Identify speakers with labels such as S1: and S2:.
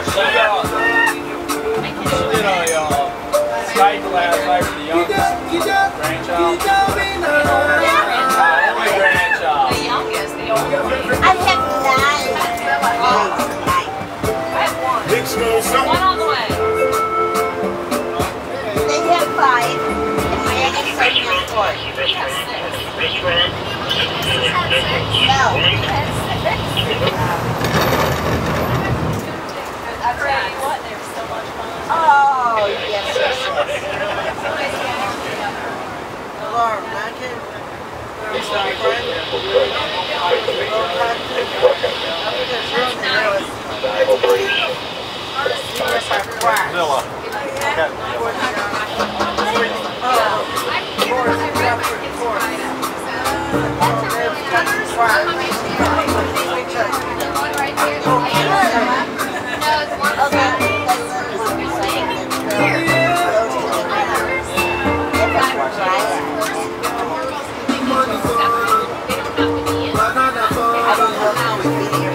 S1: Uh, she did uh, last night the youngest grandchild.
S2: The youngest, the oldest.
S3: I have nine.
S4: Big small something.
S2: One on the way.
S3: They have five.
S2: Have. I what, they were so much fun.
S3: Oh, yes, yes, Alarm, not him.
S1: Zilla.
S3: I don't know if it was video